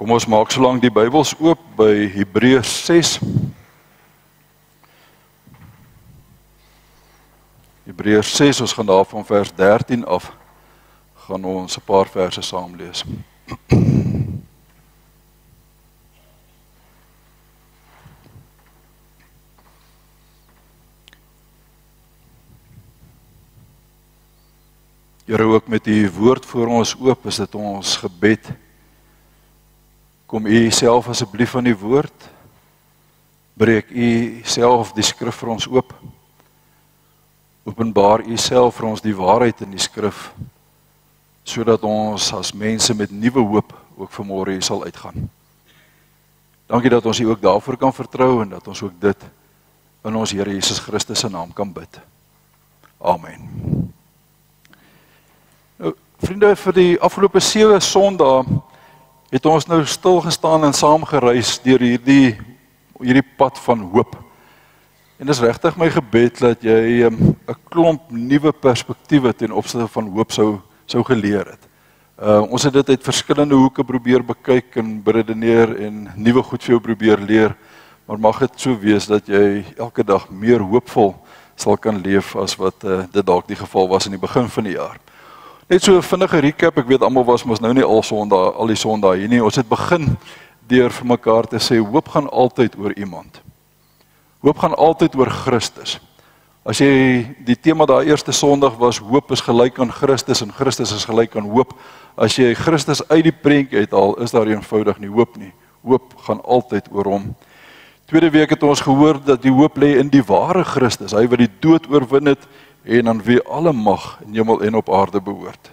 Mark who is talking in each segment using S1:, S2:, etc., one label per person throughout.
S1: Kom ons maak solank die Bybels oop by Hebreërs 6. Hebreërs 6, ons gaan daar van vers 13 af gaan ons 'n paar verse saam lees. Here ook met u woord voor ons oop is dit ons gebed kom u self asseblief aan die woord breek u self die skrif vir ons oop openbaar u self vir ons die waarheid in die skrif sodat ons as mense met nuwe hoop ook vanmôre hier sal uitgaan. Dankie dat ons u ook daarvoor kan vertrou en dat ons ook dit in ons Here Jesus Christus se naam kan bid. Amen. Nou, vriende, vir die afgelope 7 Sondae het ons nou stil gestaan en saam gereis deur hierdie hierdie pad van hoop. En dis regtig my gebed dat jy ehm, 'n um, klomp nuwe perspektiewe ten opsigte van hoop sou sou geleer het. Uh ons het dit uit verskillende hoeke probeer bekyk en beredeneer en nuwe goed vir jou probeer leer. Maar mag dit so wees dat jy elke dag meer hoopvol sal kan leef as wat uh, dit dalk die geval was in die begin van die jaar. Net so 'n vinnige recap, ek weet almal was mos nou nie al Sondag al die Sondae hier nie. Ons het begin deur vir mekaar te sê hoop gaan altyd oor iemand. Hoop gaan altyd oor Christus. As jy die tema daai eerste Sondag was hoop is gelyk aan Christus en Christus is gelyk aan hoop. As jy Christus uit die prentjie uithaal, is daar eenvoudig nie hoop nie. Hoop gaan altyd oor hom. Tweede week het ons gehoor dat die hoop lê in die ware Christus, hy wat die dood oorwin het en aan wie alle mag in hemel en op aarde behoort.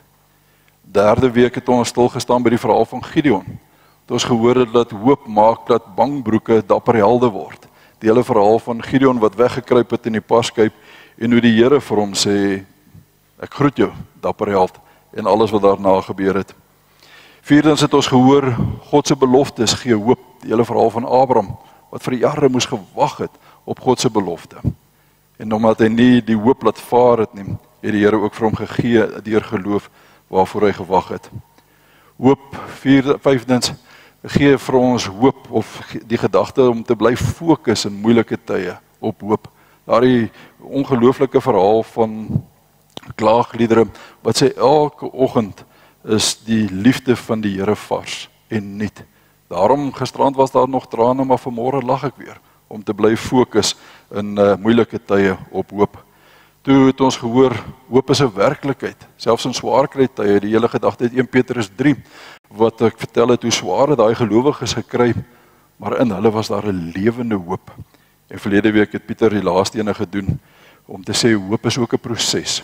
S1: Derde week het ons stil gestaan by die verhaal van Gideon. Het ons gehoor het dat hoop maak dat bangbroeke dapper helde word. Die hele verhaal van Gideon wat weggekruip het in die paskyp en hoe die Here vir hom sê ek groet jou dapper held en alles wat daarna gebeur het. Vierdens het ons gehoor God se beloftes gee hoop. Die hele verhaal van Abraham wat vir jare moes gewag het op God se belofte. En omdat hy nie die hoop laat vaar het nie, het die Here ook vir hom gegee deur geloof waarvoor hy gewag het. Hoop 4 5dens gee vir ons hoop of die gedagte om te bly fokus in moeilike tye op hoop. Daardie ongelooflike verhaal van klaagliedere wat sê elke oggend is die liefde van die Here vars en nuut. Daarom gisterand was daar nog trane maar vanmôre lag ek weer om te bly fokus in uh, moeilike tye op hoop. Toe het ons gehoor hoop is 'n werklikheid, selfs in swaar kry tye. Die hele gedagte uit 1 Petrus 3 wat ek vertel het hoe swaar daai gelowiges gekry, maar in hulle was daar 'n lewende hoop. En verlede week het Pieter die laaste ene gedoen om te sê hoop is ook 'n proses.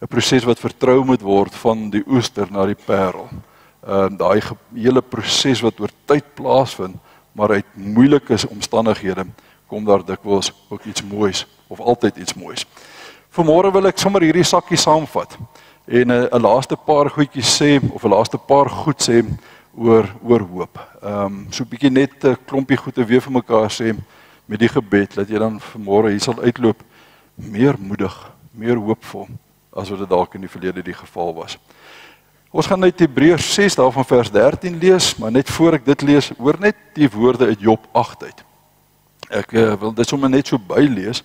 S1: 'n Proses wat vertrou moet word van die oester na die parel. Ehm uh, daai hele proses wat oor tyd plaasvind maar uit moeilike omstandighede kom daar dikwels ook iets moois of altyd iets moois. Vanmôre wil ek sommer hierdie sakkie saamvat en eh, 'n uh, laaste paar goedjies sê of 'n laaste paar goed sê oor oor hoop. Ehm um, so 'n bietjie net 'n klompie goede weer vir mekaar sê met die gebed dat jy dan vanmôre hier sal uitloop meer moedig, meer hoopvol as wat dit dalk in die verlede die geval was. Ons gaan net Hebreërs 6 daarvan vers 13 lees, maar net voor ek dit lees, hoor net die woorde uit Job 8 uit. Ek uh, wil dit sommer net so bylees.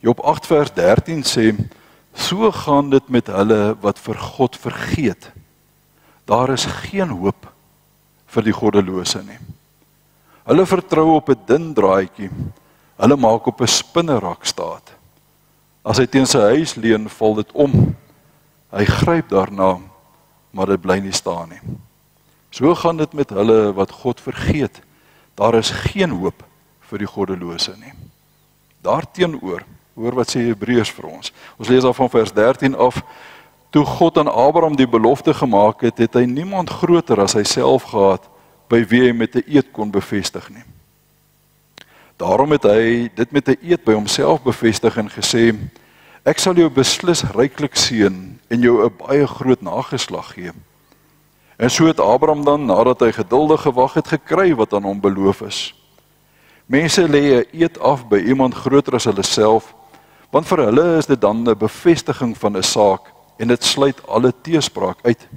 S1: Job 8 vers 13 sê: "So gaan dit met hulle wat vir God vergeet. Daar is geen hoop vir die goddelose nie. Hulle vertrou op 'n dun draadjie. Hulle maak op 'n spinnerak staat. As hy teen sy huis leun, val dit om. Hy gryp daarna maar dit bly nie staan nie. So gaan dit met hulle wat God vergeet. Daar is geen hoop vir die goddelose nie. Daarteenoor, hoor wat sê Hebreërs vir ons. Ons lees daar van vers 13 af. Toe God aan Abraham die belofte gemaak het, het hy niemand groter as hy self gehad by wie hy met 'n eed kon bevestig nie. Daarom het hy dit met 'n eed by homself bevestig en gesê: Ek sal jou beslis ryklik seën en jou 'n baie groot nageslag gee. En so het Abraham dan nadat hy geduldig gewag het gekry wat aan hom beloof is. Mense lê 'n eed af by iemand groter as hulle self, want vir hulle is dit dan 'n bevestiging van 'n saak en dit sluit alle teespraak uit.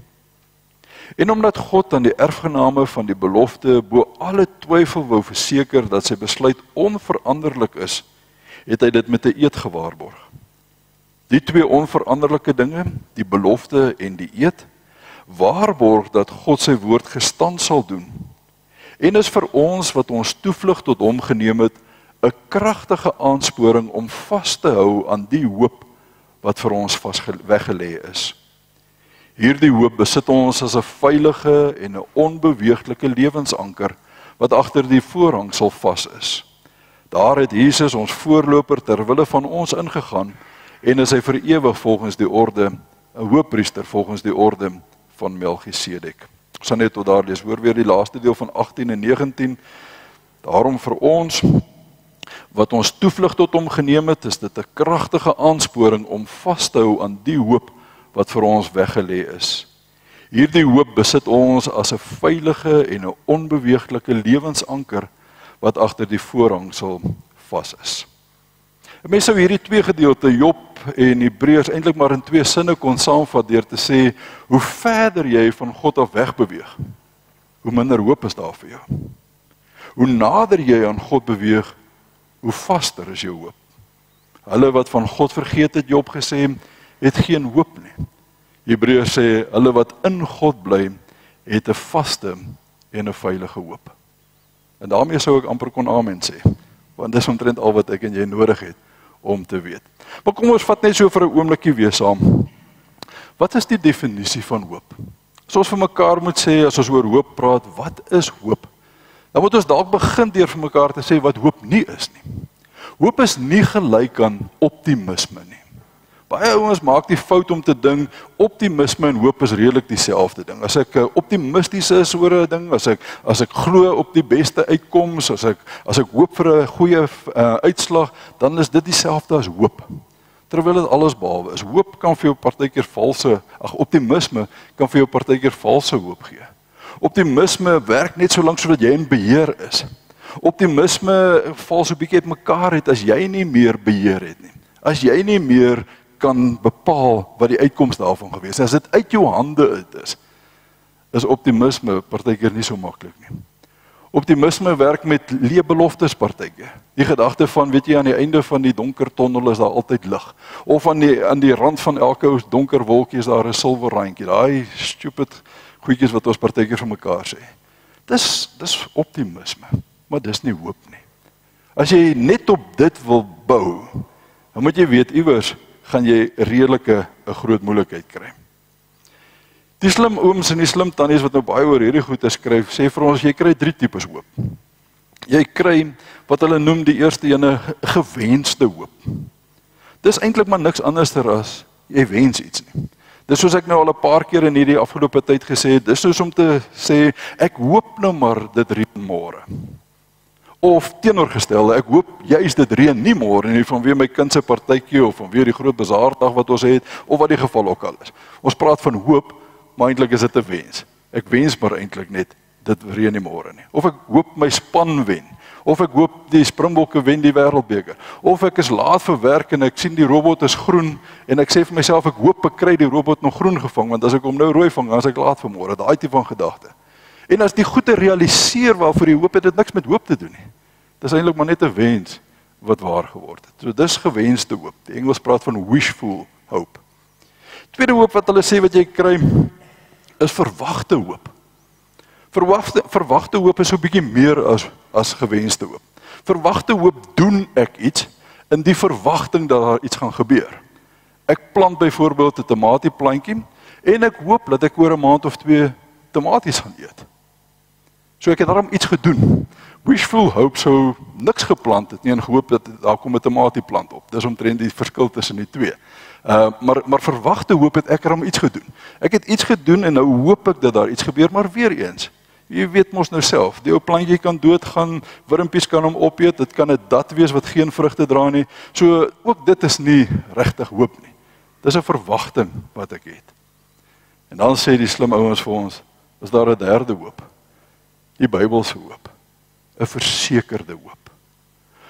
S1: En omdat God aan die erfgename van die belofte bo alle twyfel wou verseker dat sy besluit onveranderlik is, het hy dit met 'n eed gewaarborg. Die twee onveranderlike dinge, die belofte en die eed, waarborg dat God sy woord gestand sal doen. En is vir ons wat ons toevlug tot hom geneem het, 'n kragtige aansporing om vas te hou aan die hoop wat vir ons weggelê is. Hierdie hoop besit ons as 'n veilige en 'n onbeweeglike lewensanker wat agter die voorhang sal vas is. Daar het Jesus ons voorloper ter wille van ons ingegaan en is hy vir ewig volgens die orde 'n hoëpriester volgens die orde van Melchisedek. Ons gaan net tot daar lees. Hoor weer die laaste deel van 18 en 19. Daarom vir ons wat ons toevlug tot hom geneem het, is dit 'n kragtige aansporing om vas te hou aan die hoop wat vir ons weggelê is. Hierdie hoop besit ons as 'n veilige en 'n onbeweeglike lewensanker wat agter die voorhang sal vas is. Mense sou hierdie twee gedeelte Job en Hebreërs eintlik maar in twee sinne kon saamvat deur te sê hoe verder jy van God af wegbeweeg, hoe minder hoop is daar vir jou. Hoe nader jy aan God beweeg, hoe vaster is jou hoop. Hulle wat van God vergeet het, Job gesê, het geen hoop nie. Hebreërs sê hulle wat in God bly, het 'n vaste en 'n veilige hoop. En daarmee sou ek amper kon amen sê, want dis omtrent al wat ek en jy nodig het om te weet. Maar kom ons vat net so vir 'n oombliekie weer saam. Wat is die definisie van hoop? As ons vir mekaar moet sê as ons oor hoop praat, wat is hoop? Dan moet ons dalk begin deur vir mekaar te sê wat hoop nie is nie. Hoop is nie gelyk aan optimisme nie. Baie ouens maak die fout om te dink optimisme en hoop is redelik dieselfde ding. As ek eh, optimisties is oor 'n ding, as ek as ek glo op die beste uitkoms, as ek as ek hoop vir 'n goeie uh, uitslag, dan is dit dieselfde as hoop. Terwyl dit alles behalwe is. Hoop kan vir jou partykeer valse, ag optimisme kan vir jou partykeer valse hoop gee. Optimisme werk net so lank sodat jy in beheer is. Optimisme val so bietjie uitmekaar het as jy nie meer beheer het nie. As jy nie meer kan bepaal wat die uitkoms daarvan gewees het. As dit uit jou hande uit is, is optimisme partykeer nie so maklik nie. Optimisme werk met leë beloftes partykeer. Die gedagte van weet jy aan die einde van die donker tonnel is daar altyd lig of aan die aan die rand van elke donker wolkie is daar 'n silwer randjie. Daai stupid goedjies wat ons partykeer vir mekaar sê. Dis dis optimisme, maar dis nie hoop nie. As jy net op dit wil bou, dan moet jy weet iewers gaan jy redelike 'n groot moeilikheid kry. Die slim ooms en die slim tannies wat nou baie oor hierdie goed skryf, sê vir ons jy kry drie tipes hoop. Jy kry wat hulle noem die eerste ene gewenste hoop. Dis eintlik maar niks anderster as jy wens iets nie. Dis soos ek nou al 'n paar keer in hierdie afgelope tyd gesê het, dis soos om te sê ek hoop nou maar dit reën môre of teenoorgestelde ek hoop juis dit reën nie môre nie vanweë my kind se partytjie of vanweë die groot bazaardag wat ons het of wat die geval ook al is. Ons praat van hoop, maar eintlik is dit 'n wens. Ek wens maar eintlik net dit reën nie môre nie. Of ek hoop my span wen of ek hoop die Springbokke wen die wêreldbeker of ek is laat vir werk en ek sien die robot is groen en ek sê vir myself ek hoop ek kry die robot nog groen gevang want as ek hom nou rooi vang dan is ek laat vir môre daai tipe van gedagte en as die goeie realiseer waarvoor jy hoop het dit niks met hoop te doen nie Dis eintlik maar net 'n wens wat waar geword het. So dis gewenste hoop. Die Engels praat van wishful hope. Tweede hoop wat hulle sê wat jy kry is verwagte hoop. Verwagte verwagte hoop is so 'n bietjie meer as as gewenste hoop. Verwagte hoop doen ek iets in die verwagting dat daar iets gaan gebeur. Ek plant byvoorbeeld 'n tomatieplantjie en ek hoop dat ek oor 'n maand of twee tomaties gaan eet. So ek het daarom iets gedoen wishful hope sou niks geplant het nie en gehoop dat daar kom 'n tomatieplant op. Dis omtrent die verskil tussen die twee. Uh maar maar verwagte hoop het ek er om iets gedoen. Ek het iets gedoen en nou hoop ek dat daar iets gebeur, maar weer eens. Jy weet mos nou self, die ou plantjie kan doodgaan, wurmpies kan hom opeet, dit kan 'n dat wees wat geen vrugte dra nie. So ook dit is nie regtig hoop nie. Dis 'n verwagting wat ek het. En dan sê die slim ouens vir ons, is daar 'n derde hoop. Die Bybelse hoop. 'n versekerde hoop.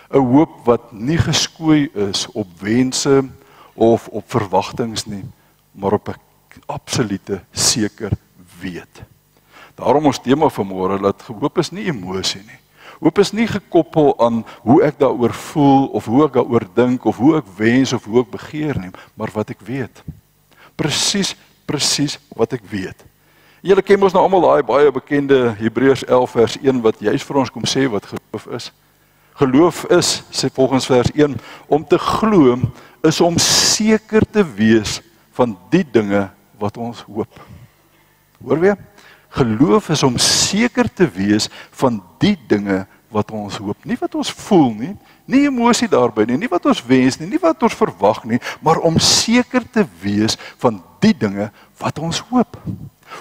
S1: 'n Hoop wat nie geskoei is op wense of op verwagtinge nie, maar op 'n absolute seker weet. Daarom ons tema vanmôre dat hoop is nie emosie nie. Hoop is nie gekoppel aan hoe ek daaroor voel of hoe ek daaroor dink of hoe ek wens of hoe ek begeer nie, maar wat ek weet. Presies, presies wat ek weet. Julle ken mos nou almal daai baie bekende Hebreërs 11 vers 1 wat juis vir ons kom sê wat geloof is. Geloof is, sê volgens vers 1, om te glo is om seker te wees van die dinge wat ons hoop. Hoor weer? Geloof is om seker te wees van die dinge wat ons hoop, nie wat ons voel nie, nie emosie daarbey nie, nie wat ons wens nie, nie wat ons verwag nie, maar om seker te wees van die dinge wat ons hoop.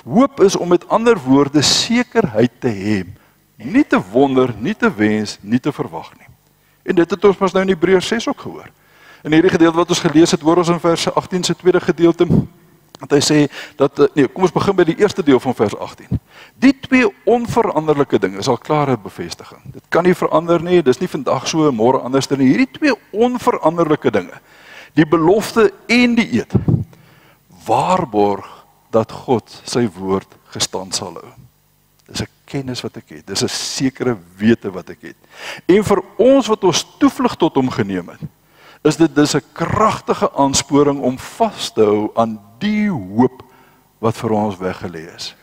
S1: Hoop is om met ander woorde sekerheid te hê, nie te wonder, nie te wens, nie te verwag nie. En dit het ons pas nou in Hebreërs 6 ook gehoor. In hierdie gedeelte wat ons gelees het, hoor ons in vers 18 se tweede gedeelte Want hy sê dat eh, nee, kom ons begin by die eerste deel van vers 18. Die twee onveranderlike dinge is al klare bevestiging. Dit kan nie verander nie, dis nie vandag so en môre anders nie. Hierdie twee onveranderlike dinge, die belofte en die eed, waarborg dat God sy woord gestand sal hou. Dis 'n kennis wat ek het. Dis 'n sekere wete wat ek het. En vir ons wat ons toevlug tot hom geneem het, is dit dis 'n kragtige aansporing om vas te hou aan die hoop wat vir ons weggelê is.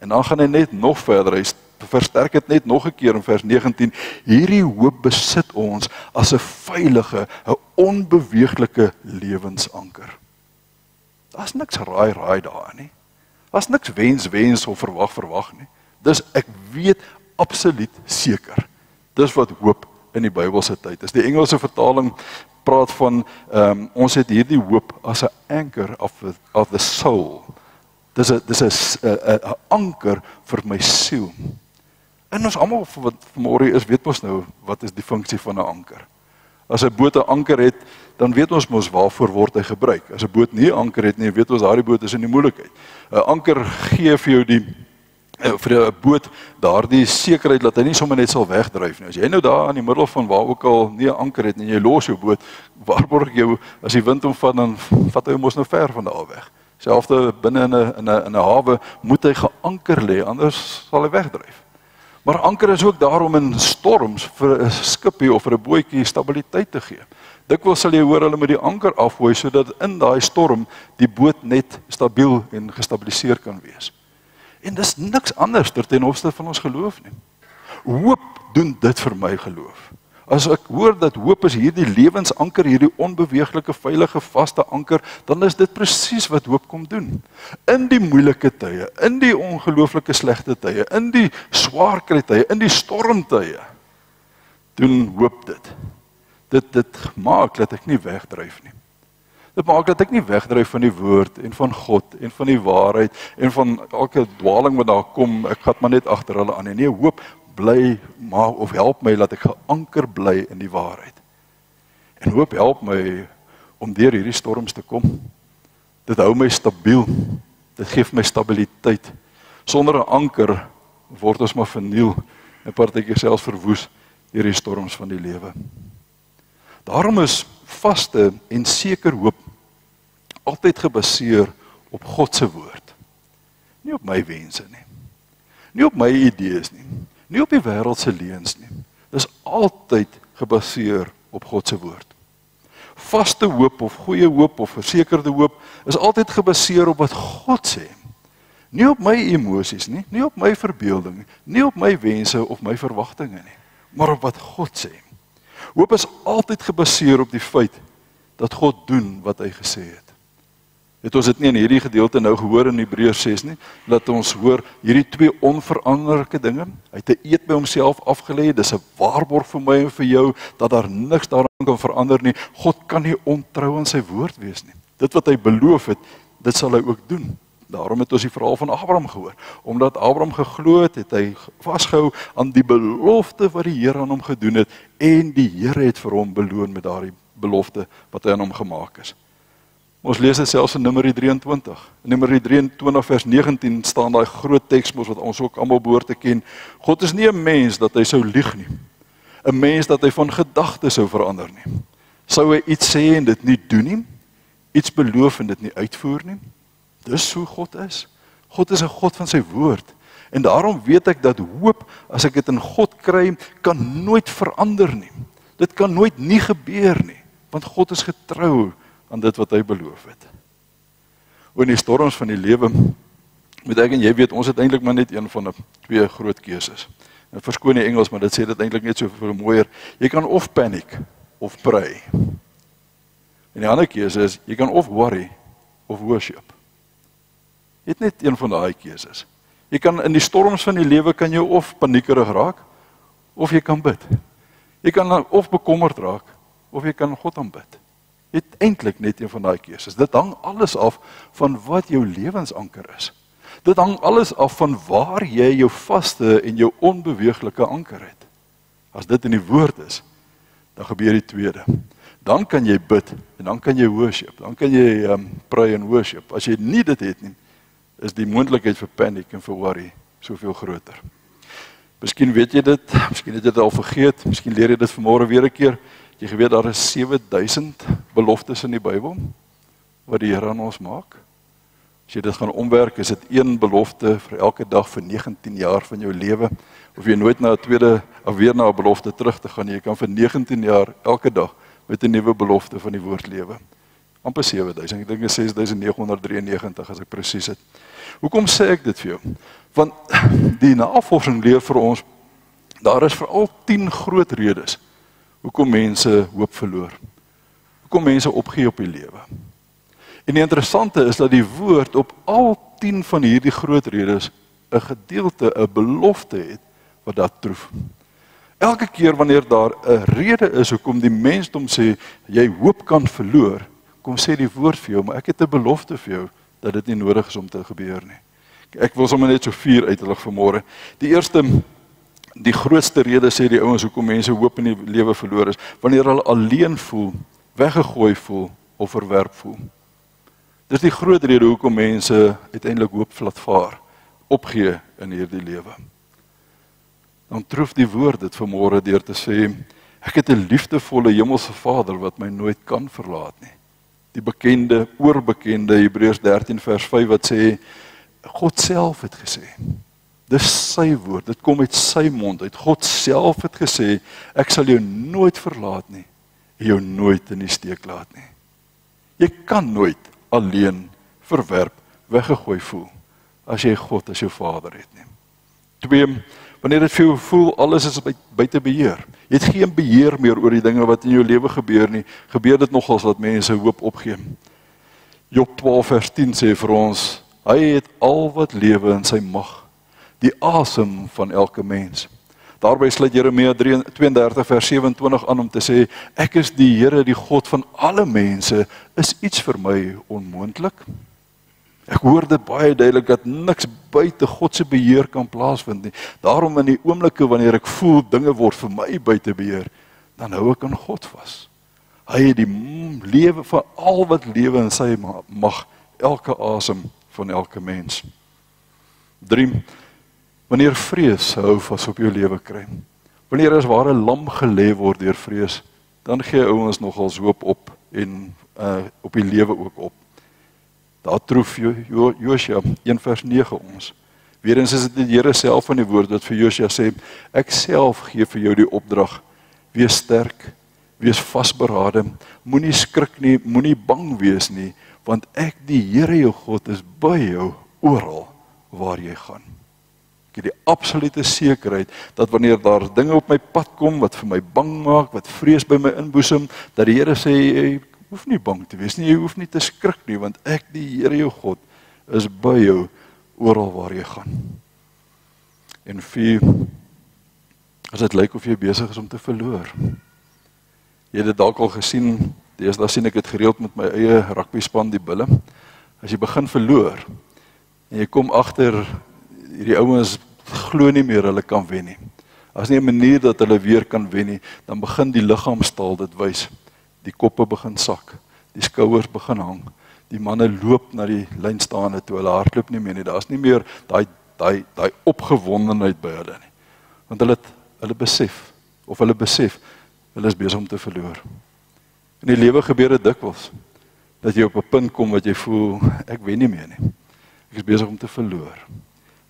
S1: En dan gaan hy net nog verder, hy versterk dit net nog 'n keer in vers 19. Hierdie hoop besit ons as 'n veilige, 'n onbeweeglike lewensanker. Daar's niks raai raai daar nie. Daar's niks wens wens of verwag verwag nie. Dis ek weet absoluut seker. Dis wat hoop in die Bybelse tyd is. Die Engelse vertaling praat van ehm um, ons het hierdie hoop as 'n anchor of the, of the soul. Dis 'n dis 'n 'n anker vir my siel. En ons almal wat vanmôre is, weet mos nou wat is die funksie van 'n anker. As 'n boot 'n anker het, dan weet ons mos waarvoor word hy gebruik. As 'n boot nie 'n anker het nie, weet ons daardie boot is in die moeilikheid. 'n Anker gee vir jou die Eh, vir 'n boot daardie sekerheid dat hy nie sommer net sal wegdryf nie. As jy nou daar in die middel van waar ook al nie 'n anker het en jy los jou boot, waarborg jou as die wind hom vat dan vat hy mos nou ver van daar weg. Selfs binne in 'n in 'n 'n hawe moet hy geanker lê anders sal hy wegdryf. Maar anker is ook daar om in storms vir 'n skipie of vir 'n bootjie stabiliteit te gee. Dikwels sal jy hoor hulle met die anker afgooi sodat in daai storm die boot net stabiel en gestabiliseer kan wees. En dis niks anders ten opsigte van ons geloof nie. Hoop doen dit vir my geloof. As ek hoor dat hoop is hierdie lewensanker, hierdie onbeweeglike, veilige, vaste anker, dan is dit presies wat hoop kom doen. In die moeilike tye, in die ongelooflike slegte tye, in die swaar kry tye, in die stormtye, doen hoop dit. Dit dit maak dat ek nie wegdryf nie. Dit maak dat ek nie wegdryf van die woord en van God en van die waarheid en van elke dwaling wat daar kom, ek gaan maar net agter hulle aan. Nee, hoop bly maar of help my dat ek geanker bly in die waarheid. En hoop help my om deur hierdie storms te kom. Dit hou my stabiel. Dit gee my stabiliteit. Sonder 'n anker word ons maar verniel en partykeer selfs verwoes deur die storms van die lewe. Daarom is vaste en seker hoop altyd gebaseer op God se woord. Nie op my wense nie. Nie op my idees nie. Nie op die wêreld se leuns nie. Dis altyd gebaseer op God se woord. Vaste hoop of goeie hoop of versekerde hoop is altyd gebaseer op wat God sê. Nie op my emosies nie, nie op my verbeelding nie, nie op my wense of my verwagtinge nie, maar op wat God sê. Hoop is altyd gebaseer op die feit dat God doen wat hy gesê het. Het ons dit nie in hierdie gedeelte nou gehoor in Hebreërs 6 nie, dat ons hoor hierdie twee onveranderlike dinge. Hy het 'n eed by homself afgelê. Dis 'n waarborg vir my en vir jou dat daar niks daaraan kan verander nie. God kan nie ontrou aan sy woord wees nie. Dit wat hy beloof het, dit sal hy ook doen. Daarom het ons die verhaal van Abraham gehoor. Omdat Abraham geglo het, het hy vasgehou aan die belofte wat die Here aan hom gedoen het en die Here het vir hom beloon met daardie belofte wat hy aan hom gemaak het. Ons lees dit selfs in Numeri 23. In Numeri 23 vers 19 staan daai groot teks mos wat ons ook almal behoort te ken. God is nie 'n mens dat hy sou lieg nie. 'n Mens dat hy van gedagtes sou verander nie. Sou hy iets sê en dit nie doen nie? Iets beloof en dit nie uitvoer nie? Dis hoe God is. God is 'n God van sy woord. En daarom weet ek dat hoop as ek dit in God kry, kan nooit verander nie. Dit kan nooit nie gebeur nie, want God is getrou aan dit wat hy beloof het. Oor die storms van die lewe moet ek en jy weet ons het eintlik maar net een van 'n twee groot keuses. En verskoon die Engels, maar dit sê dit eintlik net so vir mooier. Jy kan of paniek of pray. En die ander keuse is jy kan of worry of worship. Jy het net een van daai keuses. Jy kan in die storms van die lewe kan jy of paniekerig raak of jy kan bid. Jy kan of bekommerd raak of jy kan God aanbid. Jy het eintlik net een van daai keuses. Dit hang alles af van wat jou lewensanker is. Dit hang alles af van waar jy jou vaste en jou onbeweeglike anker het. As dit in die woord is, dan gebeur die tweede. Dan kan jy bid en dan kan jy worship. Dan kan jy um pray and worship. As jy nie dit het nie, is die moontlikheid vir paniek en vir worry soveel groter. Miskien weet jy dit, miskien het jy dit al vergeet, miskien leer jy dit vanmôre weer 'n keer. Jy geweet daar is 7000 beloftes in die Bybel wat die Here aan ons maak. As jy dit gaan omwerk, is dit een belofte vir elke dag vir 19 jaar van jou lewe. Of jy nooit na 'n tweede of weer na 'n belofte terug te gaan, jy kan vir 19 jaar elke dag met 'n nuwe belofte van die woord lewe. amper 7000, ek dink dit is 6993 as ek presies is. Hoekom sê ek dit vir jou? Want die navorsing leer vir ons daar is veral 10 groot redes hoekom mense hoop verloor. Hoekom mense opgee op die lewe. En die interessante is dat die woord op al 10 van hierdie groot redes 'n gedeelte, 'n belofte het wat dat troef. Elke keer wanneer daar 'n rede is hoekom die mensdom sê jy hoop kan verloor, kom sê die woord vir jou, maar ek het 'n belofte vir jou dat dit nie nodig is om te gebeur nie. Ek wil sommer net so vier uitlig vanmôre. Die eerste die grootste rede sê die ouens hoekom mense hoop in die lewe verloor is wanneer hulle alleen voel, weggegooi voel of verwerp voel. Dis die groot rede hoekom mense uiteindelik hoop platvaar, opgee in hierdie lewe. Dan troef die woord dit vanmôre deur te sê ek het 'n liefdevolle hemelse Vader wat my nooit kan verlaat nie. Die bekende oorbekende Hebreërs 13 vers 5 wat sê God self het gesê. Dis sy woord. Dit kom uit sy mond uit. God self het gesê ek sal jou nooit verlaat nie jou nooit in die steek laat nie. Jy kan nooit alleen verwerp, weggegooi voel as jy God as jou Vader het nie. Twee, wanneer dit vir jou voel alles is buite beheer. Jy het geen beheer meer oor die dinge wat in jou lewe gebeur nie. Gebeur dit nogals dat mense hoop opgee. Job 12 vers 10 sê vir ons, hy het al wat lewe in sy mag, die asem van elke mens. Daarby sluit Jeremia 32 vers 27 aan om te sê ek is die Here die God van alle mense is iets vir my onmoontlik. Ek hoor dit baie duidelik dat niks buite God se beheer kan plaasvind nie. Daarom in die oomblikke wanneer ek voel dinge word vir my buite beheer, dan hou ek aan God vas. Hy het die lewe van al wat lewe in sy mag, elke asem van elke mens. 3 Wanneer vrees hou vas op jou lewe kry. Wanneer as ware lam gelê word deur vrees, dan gee ouens nogals hoop op en uh op die lewe ook op. Daar troef jo, jo, Josua 1 vers 9 ons. Weerens is dit die Here self van die woord wat vir Josua sê, ek self gee vir jou die opdrag: wees sterk, wees vasberade, moenie skrik nie, moenie bang wees nie, want ek die Here jou God is by jou oral waar jy gaan. Ek het die absolute sekerheid dat wanneer daar dinge op my pad kom wat vir my bang maak, wat vrees by my inboesem, dat die Here sê jy hoef nie bang te wees nie, jy hoef nie te skrik nie want ek die Here jou God is by jou oral waar jy gaan. En vir as dit lyk of jy besig is om te verloor. Jy het dit dalk al gesien, deesdae sien ek dit gereeld met my eie rugby span die Bulle. As jy begin verloor en jy kom agter hierdie ouens glo nie meer hulle kan wen nie. As nie 'n manier dat hulle weer kan wen nie, dan begin die liggaamstaal dit wys. Die koppe begin sak, die skouers begin hang. Die manne loop na die lyn staan toe hulle hardloop nie meer nie. Daar's nie meer daai daai daai opgewondenheid by hulle nie. Want hulle het hulle besef of hulle besef hulle is besig om te verloor. In die lewe gebeur dit dikwels dat jy op 'n punt kom wat jy voel ek wen nie meer nie. Ek is besig om te verloor.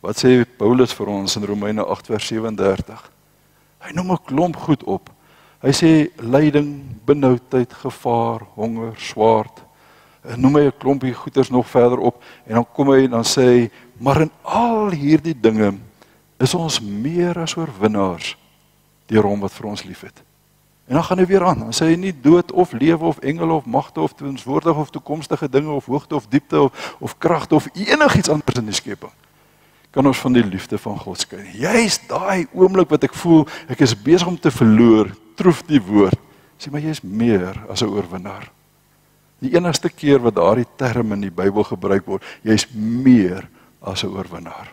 S1: Wat sê Paulus vir ons in Romeine 8 vers 37? Hy noem 'n klomp goed op. Hy sê lyding, benoudheid, gevaar, honger, swaard. En noem hy 'n klompie goeters nog verder op en dan kom hy en dan sê hy, maar in al hierdie dinge is ons meer as oorwinnaars deur hom wat vir ons liefhet. En dan gaan hy weer aan. Dan sê hy nie dood of lewe of engele of magte of toekomstige of toekomstige dinge of hoogte of diepte of of kragte of enigiets anders in die skepping kan ons van die liefde van God skei. Jy's daai oomblik wat ek voel ek is besig om te verloor, troef die woord. Sê maar jy's meer as 'n oorwinnaar. Die enigste keer wat daardie term in die Bybel gebruik word, jy's meer as 'n oorwinnaar.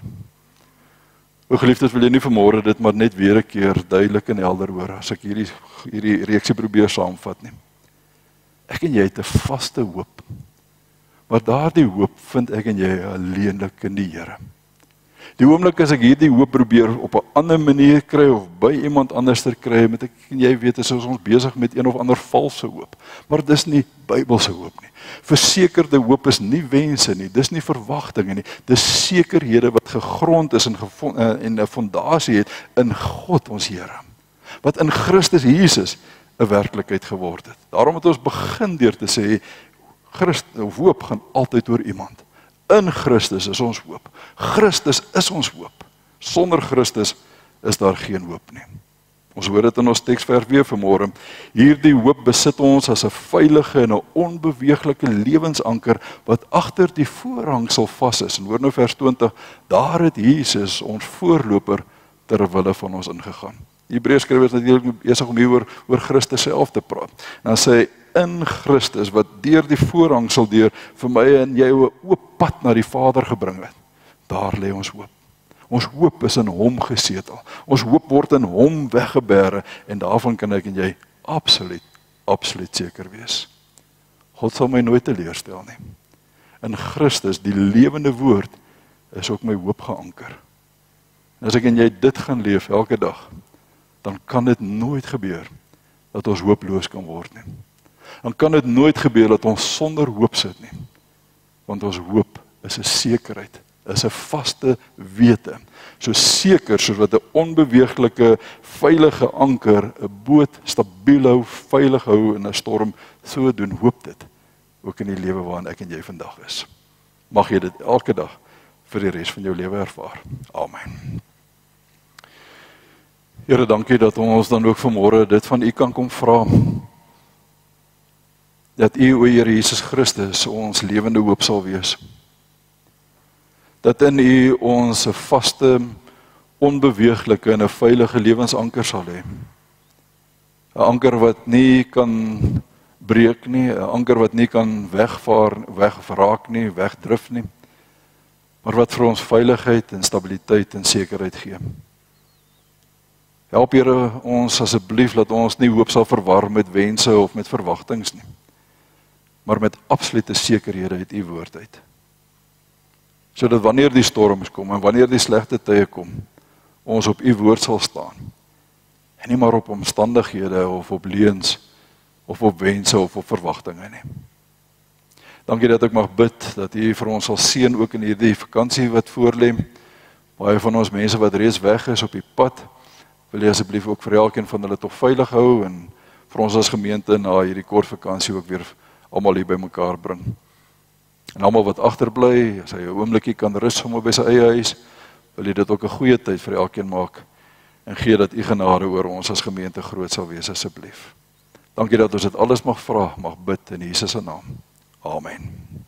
S1: O geliefdes, wil jy nie vanmôre dit maar net weer 'n keer duidelik en helder hoor as ek hierdie hierdie reeksie probeer saamvat nie. Ek en jy het 'n vaste hoop. Maar daardie hoop vind ek en jy alleenlik in die Here. Die oomblik as ek hierdie hoop probeer op 'n ander manier kry of by iemand anders ter kry, moet ek en jy weet as ons besig met een of ander valse hoop. Maar dis nie Bybelse hoop nie. Versekerde hoop is nie wense nie, dis nie verwagtinge nie. Dis sekerhede wat gegrond is en eh, en 'n fondasie het in God ons Here. Wat in Christus Jesus 'n werklikheid geword het. Daarom het ons begin deur te sê Christus hoop gaan altyd oor iemand. In Christus is ons hoop. Christus is ons hoop. Sonder Christus is daar geen hoop nie. Ons hoor dit in ons teksvers weer vanmôre. Hierdie hoop besit ons as 'n veilige en 'n onbeweeglike lewensanker wat agter die voorhang sal vas is. En hoor nou vers 20, daar het Jesus ons voorloper ter wille van ons ingegaan. Hebreërs skrywer is natuurlik besig om hier oor Christus self te praat. En dan sê hy in Christus wat deur die voorhang sal deur vir my en jou 'n oop pad na die Vader gebring het. Daar lê ons hoop. Ons hoop is in hom gesetel. Ons hoop word in hom weggebêre en daarvan kan ek en jy absoluut absoluut seker wees. God sal my nooit teleurstel nie. In Christus, die lewende woord, is ook my hoop geanker. En as ek en jy dit gaan leef elke dag, dan kan dit nooit gebeur dat ons hooploos kan word nie dan kan dit nooit gebeur dat ons sonder hoop sit nie. Want ons hoop is 'n sekerheid, is 'n vaste wete. So seker soos wat 'n onbeweeglike, veilige anker 'n boot stabiel hou, veilig hou in 'n storm, so doen hoop dit ook in die lewe waarin ek en jy vandag is. Mag jy dit elke dag vir die res van jou lewe ervaar. Amen. Here, dankie dat ons dan ook vanmôre dit van U kan kom vra dat U o Here Jesus Christus ons lewende hoop sal wees. Dat in U ons 'n vaste, onbeweeglike en 'n veilige lewensanker sal hê. 'n Anker wat nie kan breek nie, 'n anker wat nie kan wegvaar, wegvraak nie, wegdrif nie. Maar wat vir ons veiligheid en stabiliteit en sekerheid gee. Help Here ons asseblief dat ons nie hoop sal verwar met wense of met verwagtinge nie maar met absolute sekerhede uit u woord uit. Sodat wanneer die storms kom en wanneer die slegte tye kom, ons op u woord sal staan. En nie maar op omstandighede of op leuns of op wense of op verwagtinge nie. Dankie dat ek mag bid dat u vir ons sal seën ook in hierdie vakansie wat voorlê. Baie van ons mense wat reeds weg is op die pad, wil jy asseblief ook vir elkeen van hulle tog veilig hou en vir ons as gemeente na hierdie kort vakansie ook weer almal hier bymekaar bring. En almal wat agterbly, as hy 'n oombliekie kan rus sommer by sy eie huis, wil jy dit ook 'n goeie tyd vir elkeen maak en gee dat u genade oor ons as gemeente groot sal wees asseblief. Dankie dat ons dit alles mag vra, mag bid in Jesus se naam. Amen.